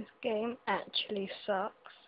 This game actually sucks.